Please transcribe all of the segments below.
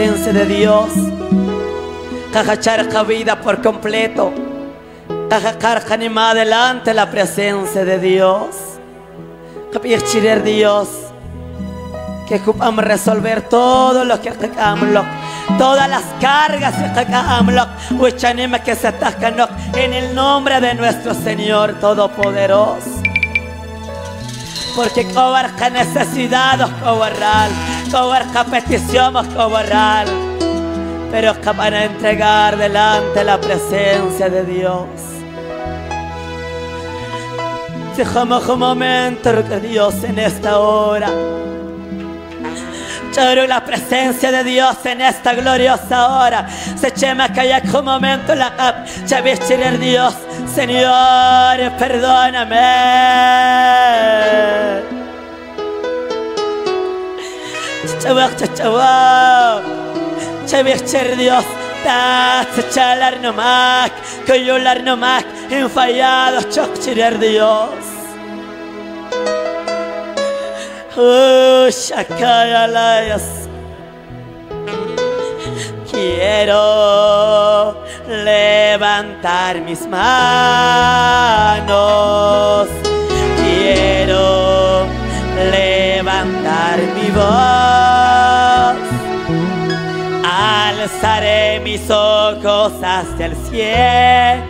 presencia de Dios. Cajachar vida por completo. Cajacar más adelante la presencia de Dios. Capir Dios. Que ocupamos resolver todo lo que hagamos todas las cargas que se atacan en el nombre de nuestro Señor Todopoderoso. Porque cobarca necesidad cobarral, cobarca petición cobarral, pero que van a entregar delante la presencia de Dios. Fijamos un momento que Dios en esta hora Choro la presencia de Dios en esta gloriosa hora. Se chema un momento la cap. Chavichirer Dios. Señor, perdóname. Chavak, chavak. Chavichirer Dios. Chalar nomás. Coyolar nomás. Enfallado. Chokchirer Dios. Quiero levantar mis manos. Quiero levantar mi voz. Alzaré mis ojos hacia el cielo.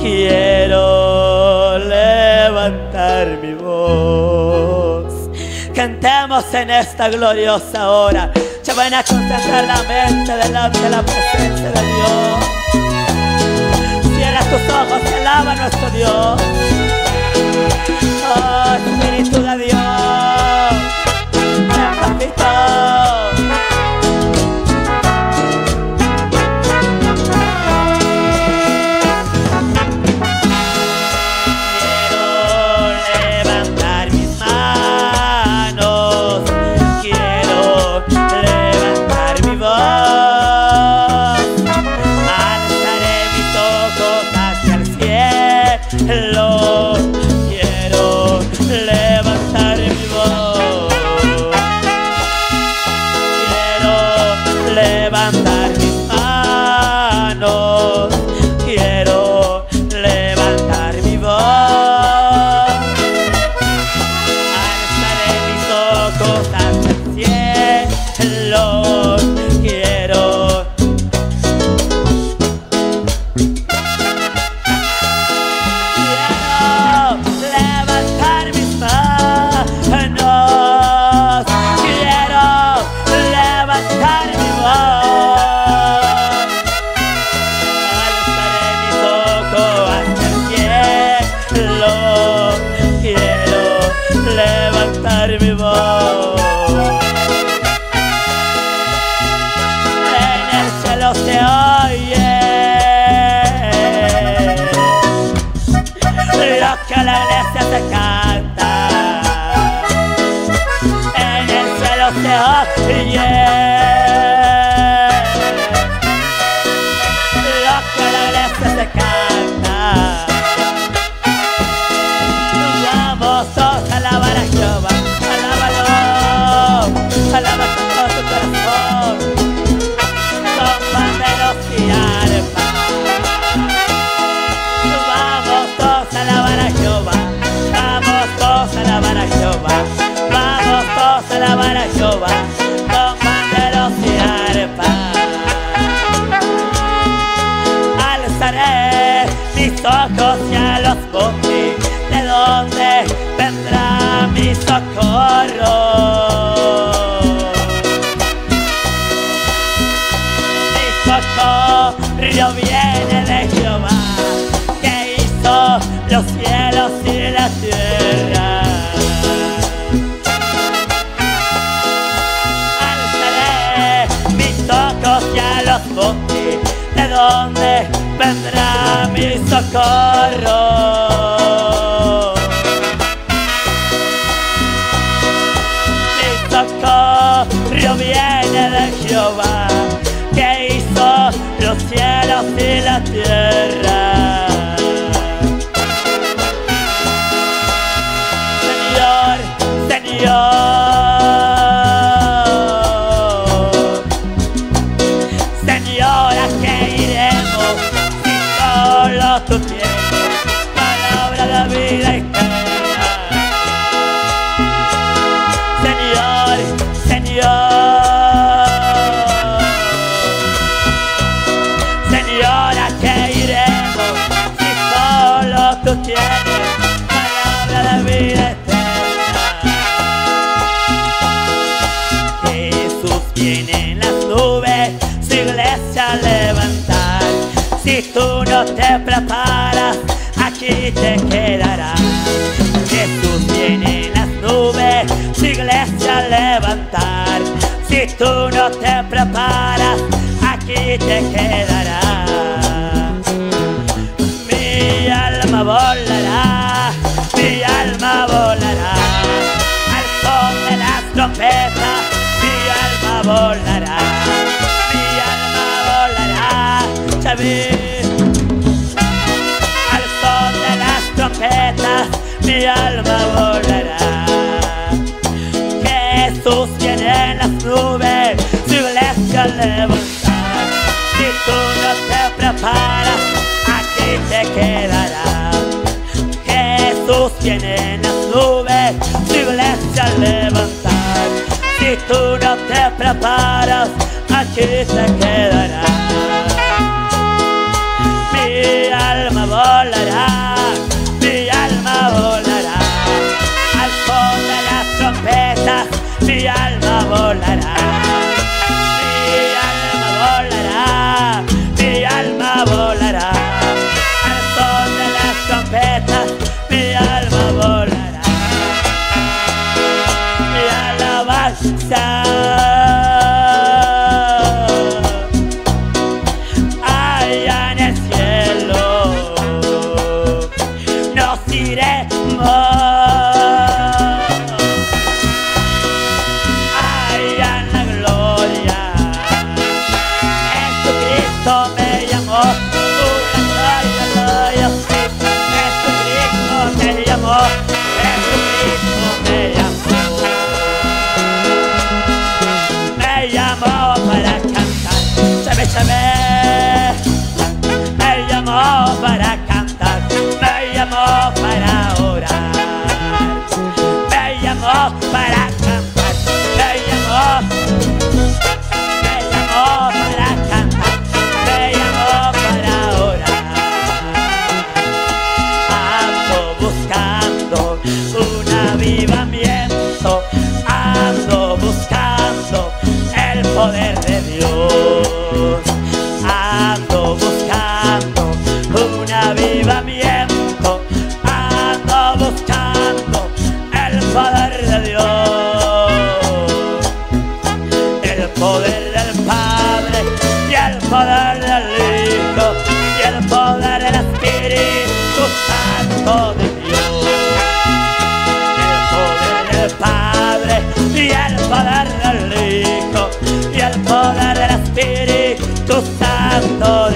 Quiero levantar mi. Cantemos en esta gloriosa hora. Se van a concentrar la mente delante de la presencia de Dios. Cierra tus ojos y alaba a nuestro Dios. Oh, Espíritu de Dios. さ cara Al son de las trompetas mi alma volará. Jesús viene en las nubes, su iglesia levantar. Si tú no te preparas, aquí te quedará. Jesús viene en las nubes, su iglesia levantar. Si tú no te preparas, aquí te quedará. alma volará. moda del Espíritu Santo.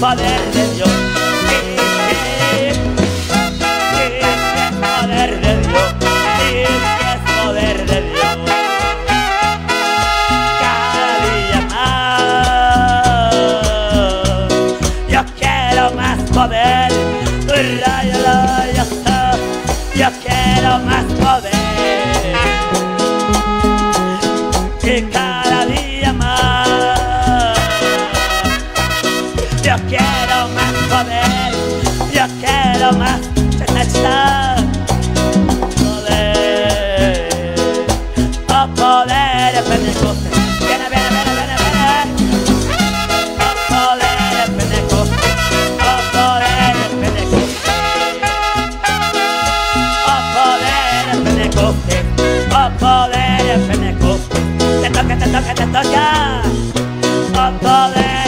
parece lo que te toca. Otto de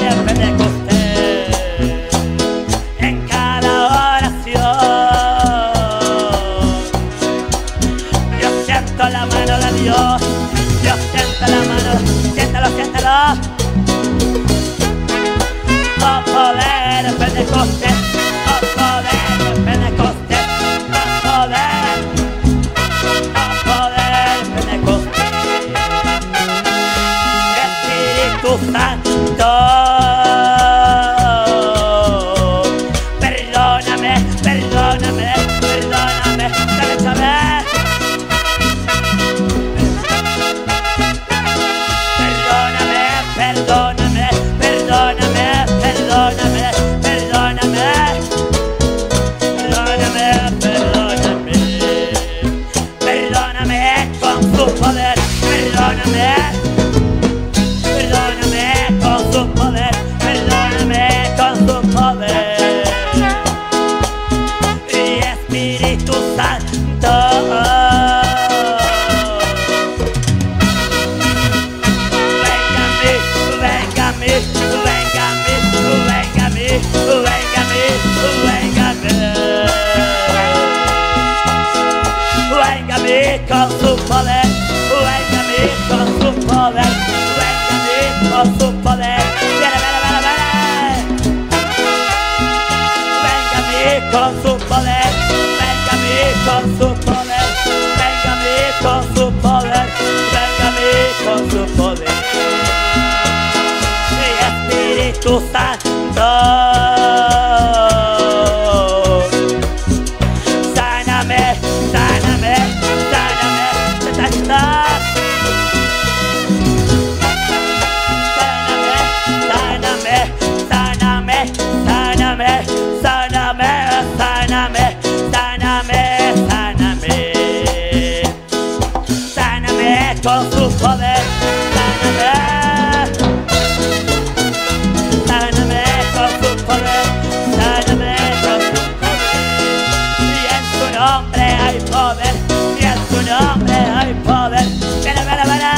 nombre hay poder, y en su nombre hay poder. Vere, vere, vere.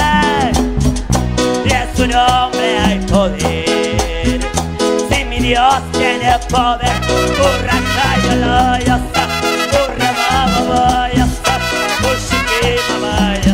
Y en su nombre hay poder. Si mi Dios tiene poder, curra y lo yo sé, curra mamá yo sé, ushiki mamá yo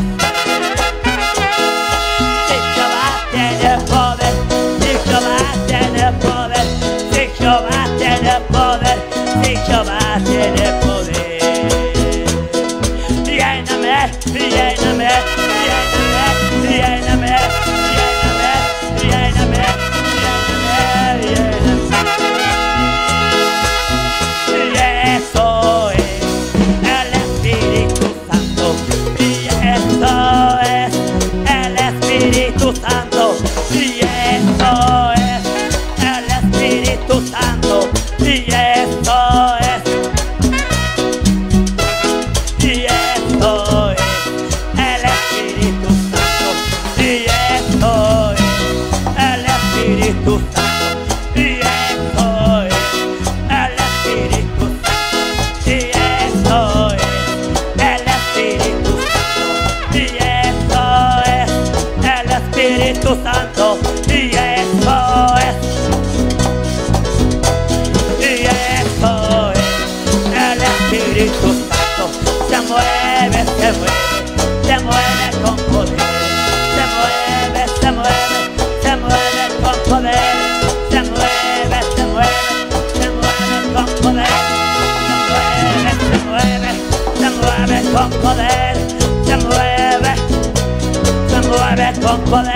Come,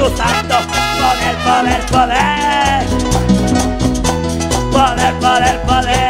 Espíritu Santo, poder, poder, poder. Poder, poder, poder,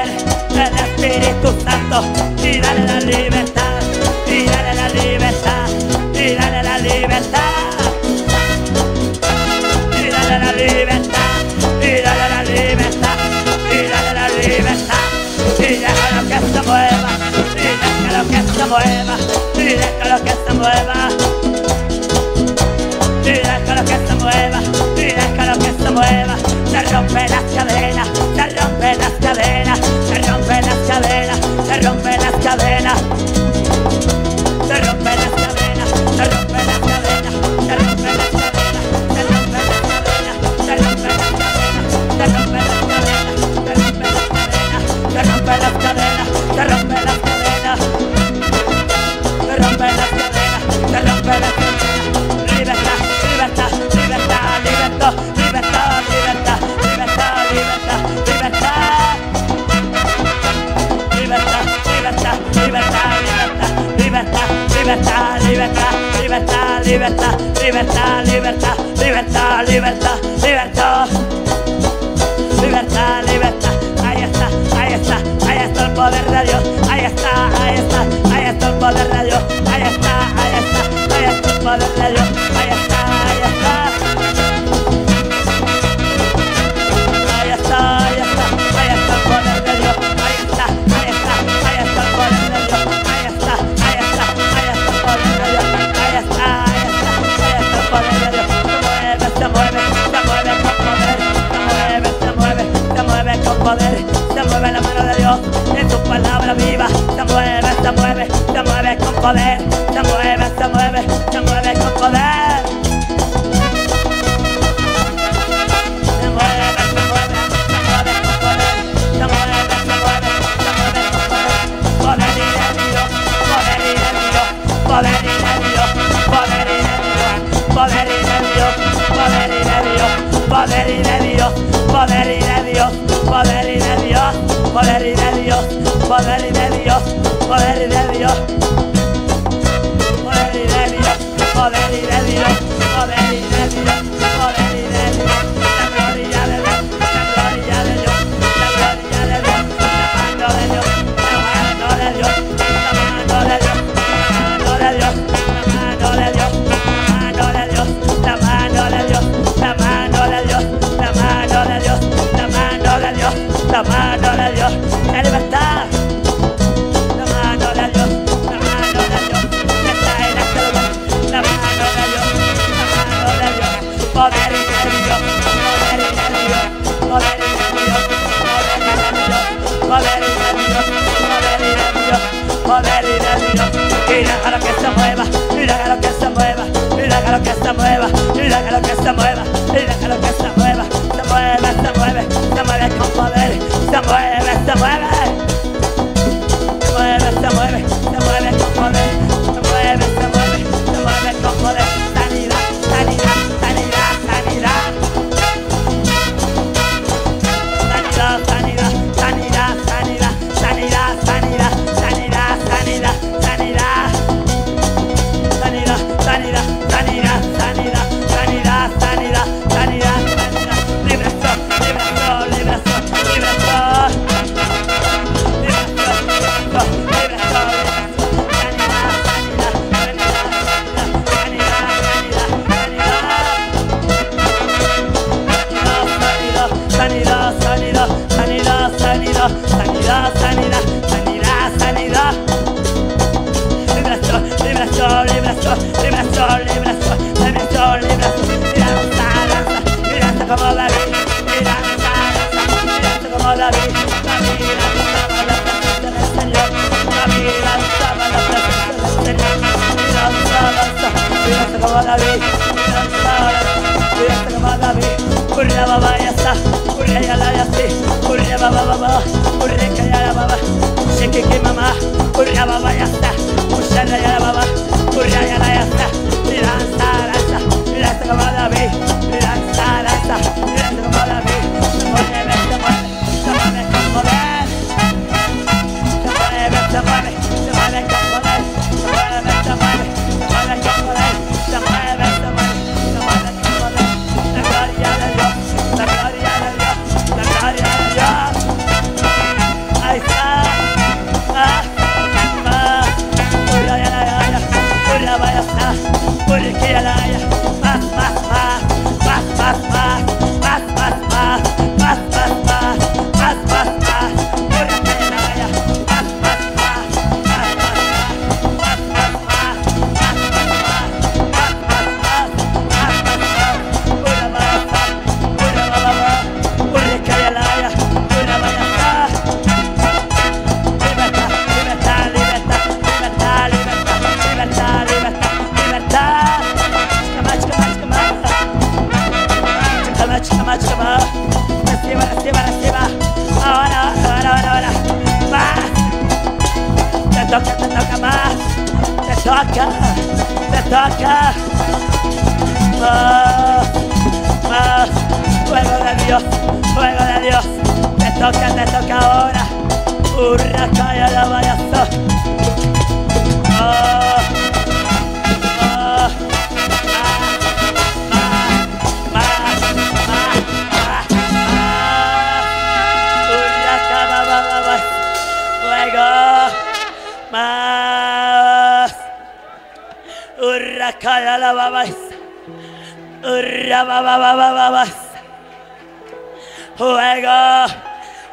Fuego,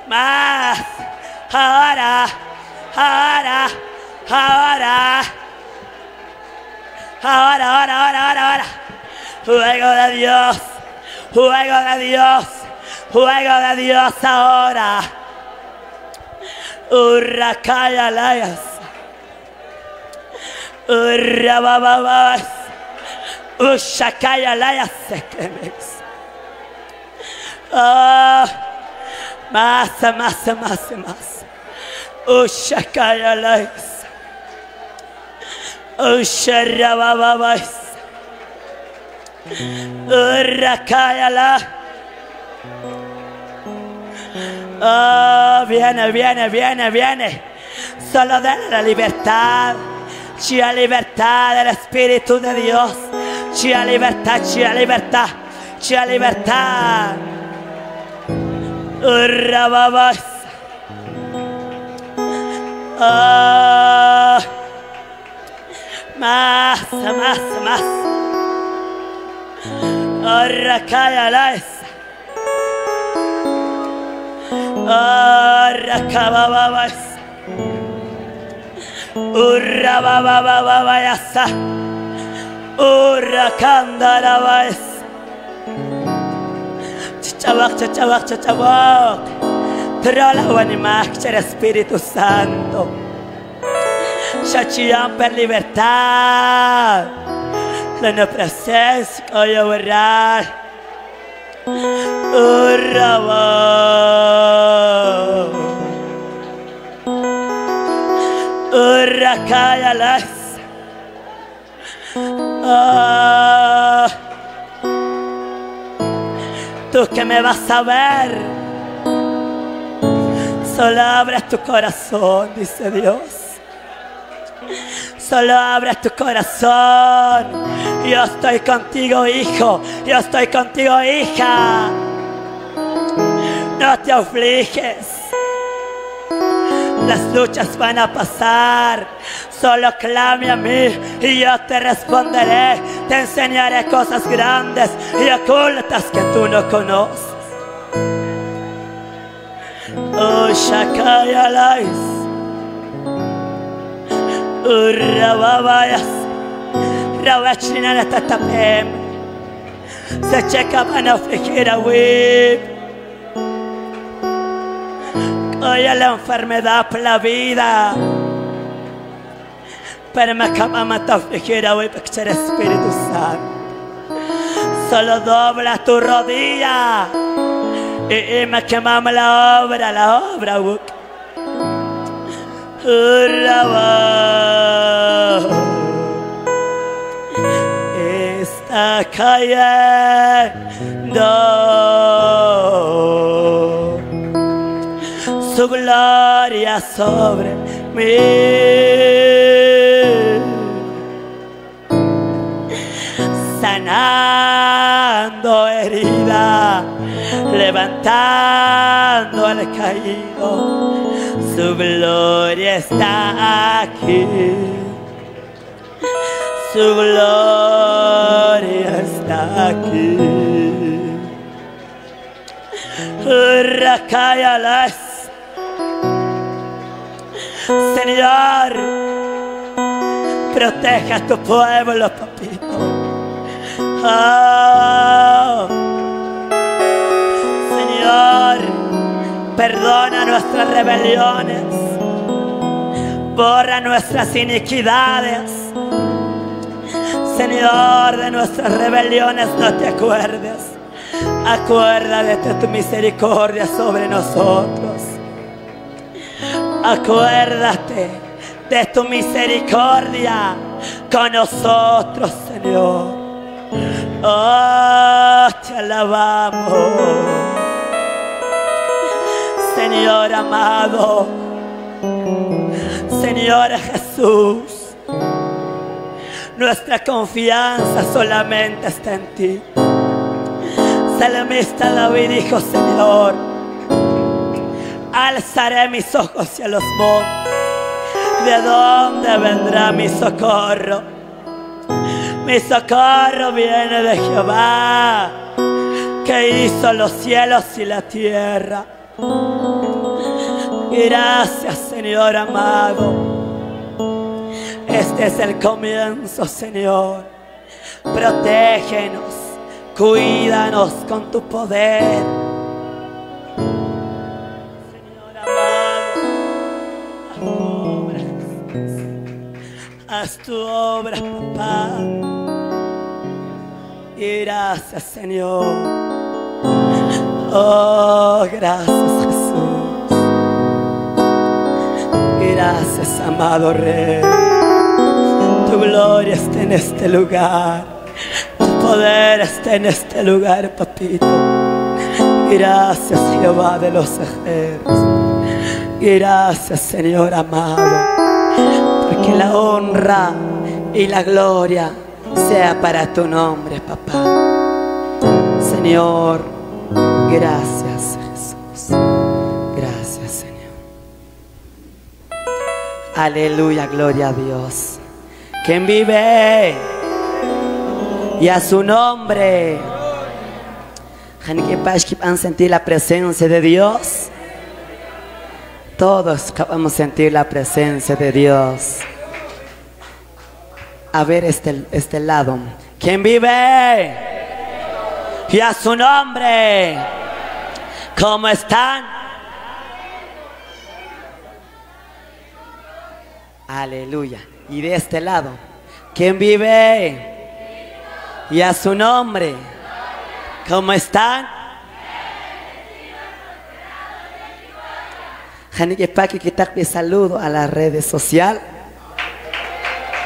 más. Ahora, ahora, ahora. Ahora, ahora, ahora, ahora, ahora. Fuego de Dios, fuego de Dios, fuego de Dios ahora. Urracaya layas. Urra Ah, más, más, más, más. Ushakaya layas. Usharabababas. Urracaya la. Oh, viene, viene, viene, viene. Solo de la libertad. Chia libertad del Espíritu de Dios. Chia libertad, chia libertad, chia libertad. Urrababas. Oh, más, más, más. Urracaya la esa. Arrakabababas. Urrababababayasa. Urrakandarabas. Chichabak, chichabak, chichabak. Trolawan Master Espíritu Santo. Shachiam per libertad. La no presencia hoy a orar. Urraba. Urrakaya Ah. Tú que me vas a ver. Solo abres tu corazón, dice Dios. Solo abres tu corazón. Yo estoy contigo, hijo. Yo estoy contigo, hija. No te afliges. Las luchas van a pasar. Solo clame a mí y yo te responderé. Te enseñaré cosas grandes y ocultas que tú no conoces. Oh, Shakaya Lais. Urrababayas. Rawachinana tatapem. Se checa van a afligir a Wib. La enfermedad por la vida. Pero me acaba de Wib, porque eres Espíritu Santo. Solo dobla tu rodilla. Y, y me quemamos la obra, la obra. Está cayendo su gloria sobre mí. Sanando herida, levantando al caído, su gloria está aquí. Su gloria está aquí. Racayalas. Señor, protege a tu pueblo, papito. Oh, Señor, perdona nuestras rebeliones, borra nuestras iniquidades. Señor, de nuestras rebeliones no te acuerdes. Acuérdate de tu misericordia sobre nosotros. Acuérdate de tu misericordia con nosotros, Señor. Oh, te alabamos. Señor amado, Señor Jesús, nuestra confianza solamente está en ti. Salmista David dijo, Señor, alzaré mis ojos hacia los montes. ¿De dónde vendrá mi socorro? Mi socorro viene de Jehová, que hizo los cielos y la tierra. Gracias, Señor amado. Este es el comienzo, Señor. Protégenos, cuídanos con tu poder. Tu obra, papá. Y gracias, Señor. Oh, gracias, Jesús. Gracias, amado Rey. Tu gloria está en este lugar. Tu poder está en este lugar, papito. Gracias, Jehová de los ejércitos. Gracias, Señor amado. Porque la honra y la gloria sea para tu nombre, papá. Señor, gracias, Jesús. Gracias, Señor. Aleluya, gloria a Dios. Quien vive y a su nombre. han sentir la presencia de Dios. Todos vamos a sentir la presencia de Dios. A ver este, este lado. ¿Quién vive? Y a su nombre. ¿Cómo están? Aleluya. Y de este lado. ¿Quién vive? Y a su nombre. ¿Cómo están? que saludo a las redes sociales.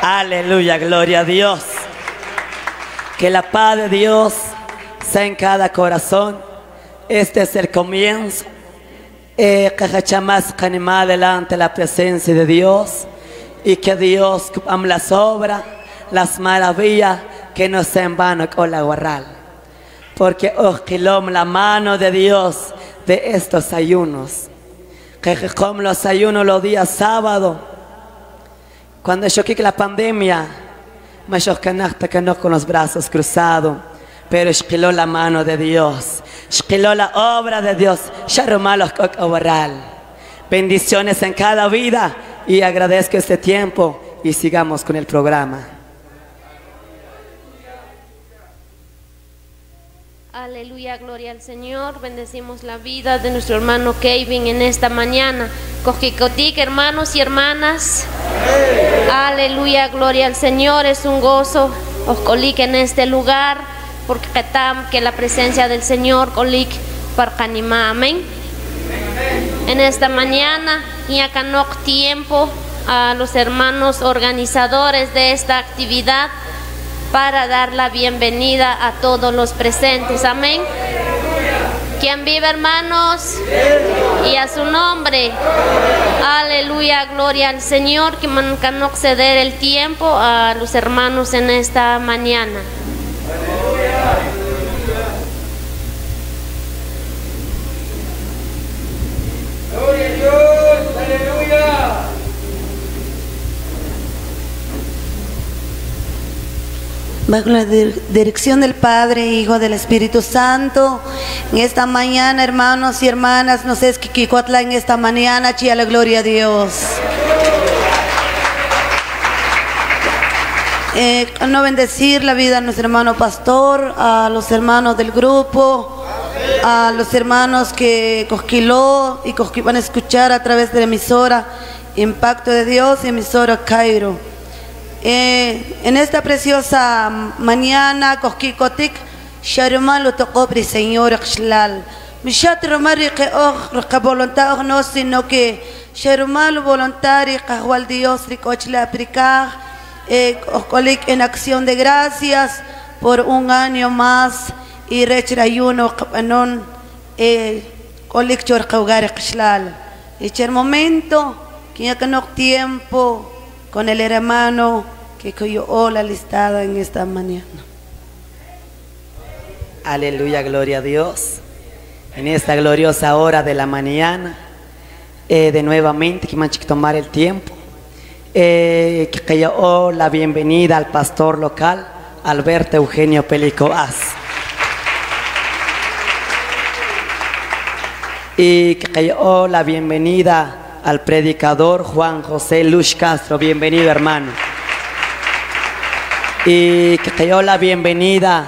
Aleluya, gloria a Dios. Que la paz de Dios sea en cada corazón. Este es el comienzo. Eh, más más delante la presencia de Dios. Y que Dios am las obras, las maravillas que no se en vano con la guarral. Porque oh, la mano de Dios de estos ayunos que los ayunos los días sábado, cuando yo que la pandemia, me que no con los brazos cruzados, pero esquiló la mano de Dios, esquiló la obra de Dios, Bendiciones en cada vida y agradezco este tiempo y sigamos con el programa. Aleluya, gloria al Señor. Bendecimos la vida de nuestro hermano Kevin en esta mañana. Cojicotic, hermanos y hermanas. Aleluya, gloria al Señor. Es un gozo. Oscolic en este lugar. Porque que la presencia del Señor colic parcanima. Amén. En esta mañana, y acá no tiempo a los hermanos organizadores de esta actividad para dar la bienvenida a todos los presentes. Amén. Quien vive, hermanos, y a su nombre. Aleluya, gloria al Señor, que no ceder el tiempo a los hermanos en esta mañana. Bajo la dirección del Padre, Hijo del Espíritu Santo. En esta mañana, hermanos y hermanas, nos es Kikikuatla en esta mañana, chía la gloria a Dios. Eh, no bendecir la vida a nuestro hermano pastor, a los hermanos del grupo, a los hermanos que cosquiló y van a escuchar a través de la emisora Impacto de Dios y emisora Cairo. Eh, en esta preciosa mañana, Cosquicotic, Sharumal Tocobri, Señor Xlal. Mishat Romari que og, que voluntad no, sino que Sharumal voluntari, Cajual Dios, Ricochla Pricaj, eh, Ocolik en acción de gracias por un año más y rechirayuno kapanon eh, Olik chorcaugare kishlal. Echer momento que ya que no tiempo con el hermano que coyó la listada en esta mañana. Aleluya, gloria a Dios. En esta gloriosa hora de la mañana, eh, de nuevamente que manche que tomar el tiempo, eh, que cayó la bienvenida al pastor local, Alberto Eugenio Pelicoaz. Y que cayó la bienvenida al predicador Juan José Luz Castro. Bienvenido, hermano. Y que cayó la bienvenida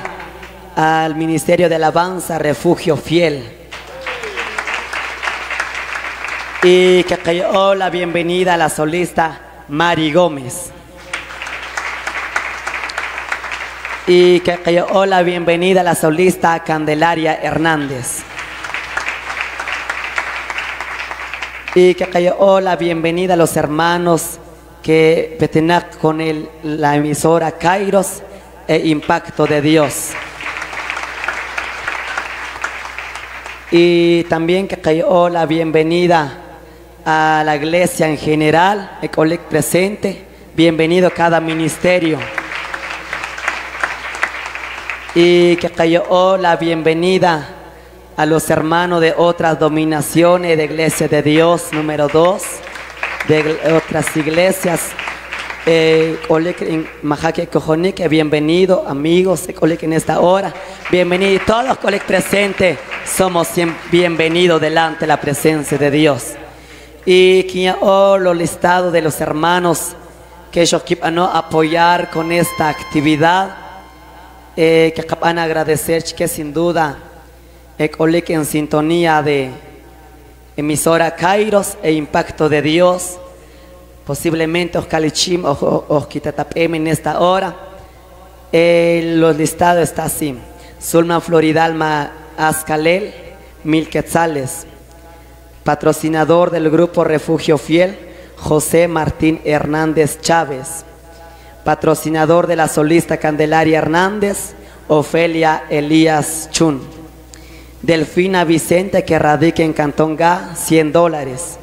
al Ministerio de Alabanza Refugio Fiel. Y que cayó la bienvenida a la solista Mari Gómez. Y que cayó la bienvenida a la solista Candelaria Hernández. Y que cayó la bienvenida a los hermanos que petenac con la emisora Kairos e Impacto de Dios. Y también que cayó la bienvenida a la iglesia en general, el colegio presente, bienvenido a cada ministerio. Y que cayó la bienvenida a los hermanos de otras dominaciones de Iglesia de Dios, número dos, de otras iglesias. Eh, Majaque Cojonique, bienvenido, amigos, en esta hora. Bienvenidos todos, coleg presentes. Somos bienvenidos delante de la presencia de Dios. Y que oh, lo listado de los hermanos que ellos van a apoyar con esta actividad, eh, que van a agradecer que sin duda Ecolik en sintonía de emisora Kairos e Impacto de Dios. Posiblemente Oscalichim o Kitatapem en esta hora. Eh, los listados está así. Sulman Floridalma Ascalel, mil quetzales. Patrocinador del grupo Refugio Fiel, José Martín Hernández Chávez. Patrocinador de la solista Candelaria Hernández, Ofelia Elías Chun. Delfina Vicente que radica en Cantón Ga, 100 dólares.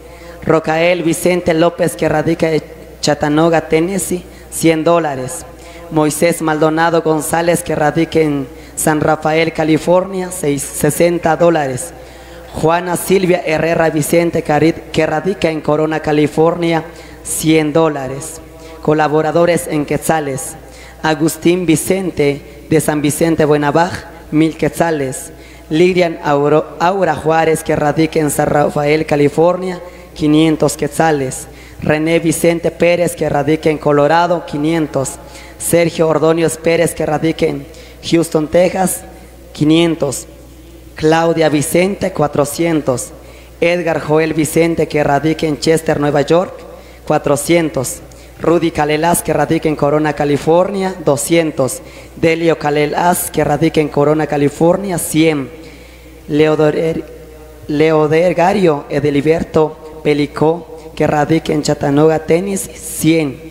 Rocael Vicente López que radica en Chattanooga, Tennessee, 100 dólares. Moisés Maldonado González que radica en San Rafael, California, 60 dólares. Juana Silvia Herrera Vicente que radica en Corona, California, 100 dólares. Colaboradores en Quetzales. Agustín Vicente de San Vicente Buenabaj, mil quetzales. Lilian Aura Juárez, que radica en San Rafael, California, 500 quetzales. René Vicente Pérez, que radica en Colorado, 500. Sergio Ordóñez Pérez, que radica en Houston, Texas, 500. Claudia Vicente, 400. Edgar Joel Vicente, que radica en Chester, Nueva York, 400. Rudy Calelas, que radica en Corona, California, 200. Delio Calelas, que radica en Corona, California, 100. Leoder, Leodergario Ediliberto Pelicó, que radica en Chattanooga, Tenis, 100.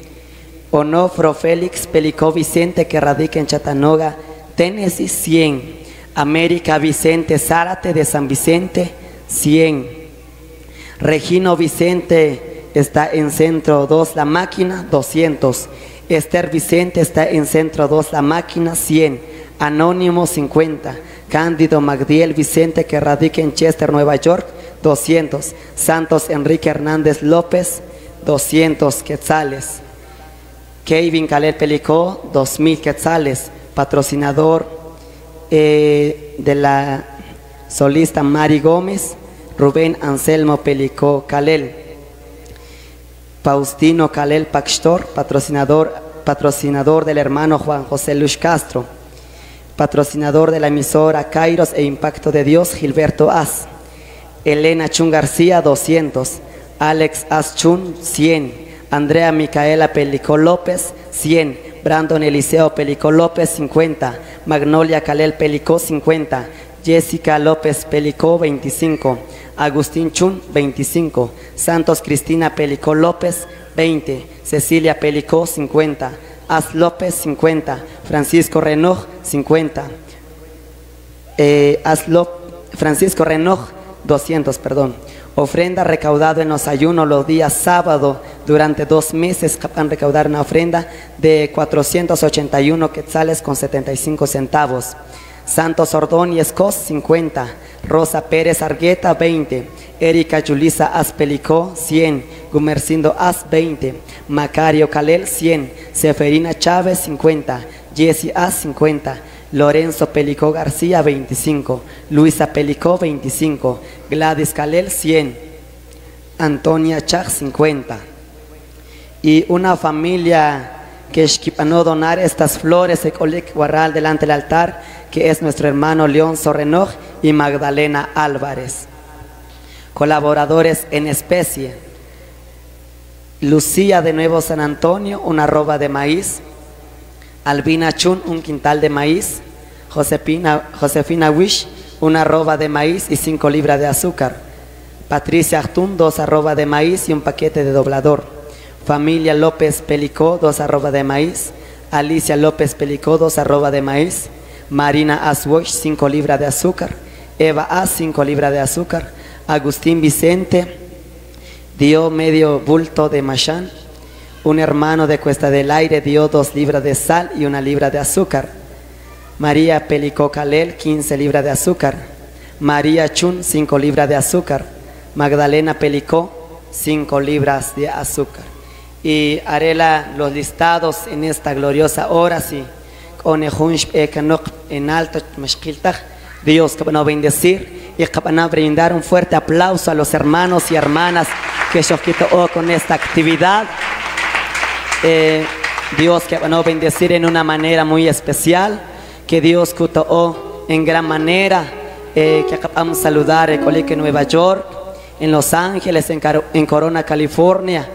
Onofro Félix Pelicó Vicente, que radica en Chattanooga, Tennessee, 100. América Vicente Zárate de San Vicente, 100. Regino Vicente está en Centro 2 La Máquina, 200. Esther Vicente está en Centro 2 La Máquina, 100. Anónimo, 50. Cándido Magdiel Vicente, que radica en Chester, Nueva York, 200. Santos Enrique Hernández López, 200 quetzales. Kevin Calel Pelicó, 2000 quetzales. Patrocinador eh, de la solista Mari Gómez, Rubén Anselmo Pelicó Calel. Faustino Calel Paxtor, patrocinador, patrocinador del hermano Juan José Luz Castro patrocinador de la emisora Kairos e Impacto de Dios, Gilberto As. Elena Chun García, 200. Alex As Chun, 100. Andrea Micaela Pelicó López, 100. Brandon Eliseo Pelicó López, 50. Magnolia Calel Pelicó, 50. Jessica López Pelicó, 25. Agustín Chun, 25. Santos Cristina Pelicó López, 20. Cecilia Pelicó, 50. As López 50, Francisco Renoj 50, eh, Francisco Renoj 200, perdón. Ofrenda recaudado en los ayunos los días sábado durante dos meses. Capan recaudar una ofrenda de 481 quetzales con 75 centavos. Santos Ordóñez Cos 50, Rosa Pérez Argueta 20, Erika Yulisa Aspelicó 100, Gumercindo As 20, Macario Calel 100, Seferina Chávez 50, Jesse As 50, Lorenzo Pelicó García 25, Luisa Pelicó 25, Gladys Calel 100, Antonia Chach 50. Y una familia que esquipanó donar estas flores de Colic Guarral delante del altar, que es nuestro hermano León Sorrenoj y Magdalena Álvarez. Colaboradores en especie. Lucía de Nuevo San Antonio, una roba de maíz. Albina Chun, un quintal de maíz. Josefina, Wish, una arroba de maíz y cinco libras de azúcar. Patricia Achtun, dos arroba de maíz y un paquete de doblador. Familia López Pelicó, dos arroba de maíz. Alicia López Pelicó, dos arroba de maíz. Marina Aswash, cinco libras de azúcar. Eva A, cinco libras de azúcar. Agustín Vicente dio medio bulto de machán. Un hermano de Cuesta del Aire dio dos libras de sal y una libra de azúcar. María Pelicó Calel, 15 libras de azúcar. María Chun, 5 libras de azúcar. Magdalena Pelicó, 5 libras de azúcar. Y haré la- los listados en esta gloriosa hora, sí. Con en alto. Dios que bendecir y van a brindar un fuerte aplauso a los hermanos y hermanas que yo quito con esta actividad. Eh, Dios que van a bendecir en una manera muy especial, que Dios cuto en gran manera, eh, que acabamos de saludar el colegio en Nueva York, en Los Ángeles, en Corona, California,